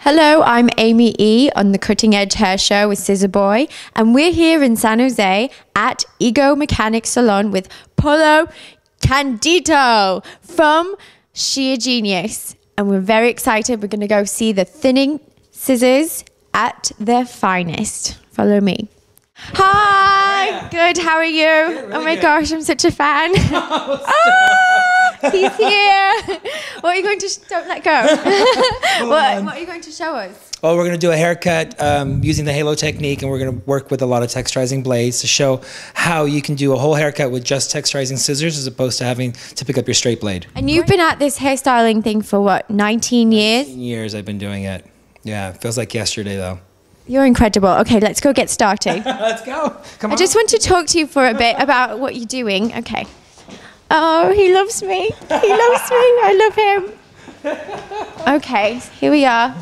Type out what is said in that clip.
Hello, I'm Amy E on the Cutting Edge Hair Show with Scissor Boy, and we're here in San Jose at Ego Mechanix Salon with Paulo Candido from Shear Genius. And we're very excited. We're going to go see the thinning scissors at their finest. Follow me. Hi, good. How are you? oh my good. gosh, I'm such a fan. Ah, he's here. what are you going to? Sh- don't let go. what, what are you going to show us? Oh, we're going to do a haircut um, using the halo technique, and we're going to work with a lot of texturizing blades to show how you can do a whole haircut with just texturizing scissors as opposed to having to pick up your straight blade. And you've been at this hairstyling thing for what, 19 years? 19 Years I've been doing it. Yeah, it feels like yesterday though. You're incredible. Okay, let's go get started. Let's go. Come on. I just want to talk to you for a bit about what you're doing. Okay. Oh, he loves me. He loves me. I love him. Okay, here we are.